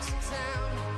town.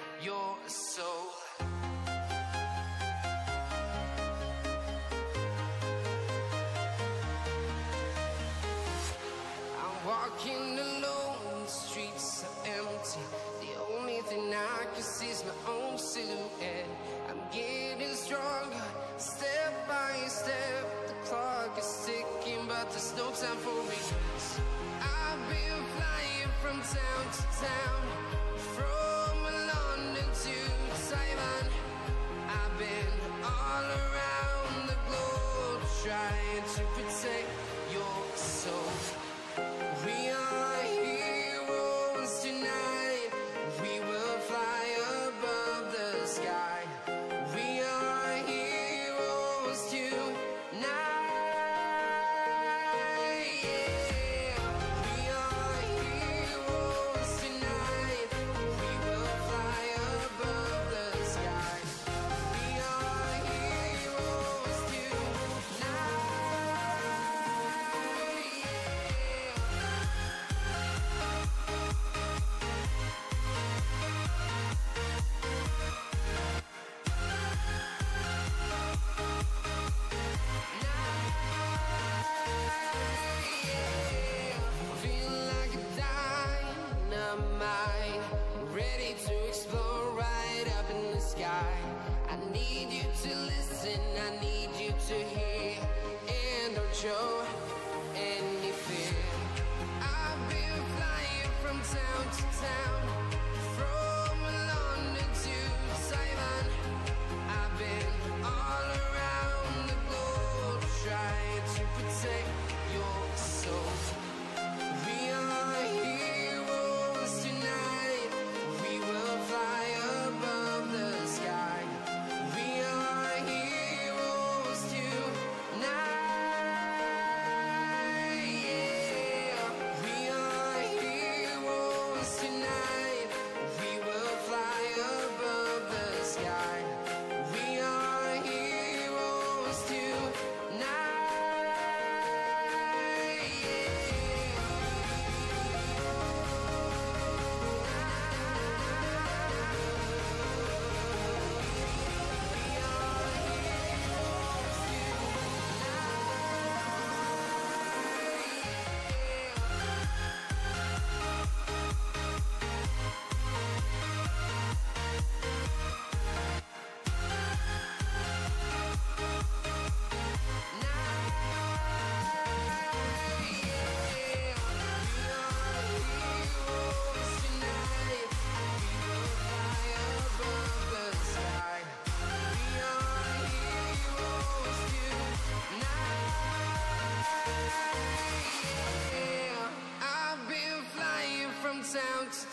Stupid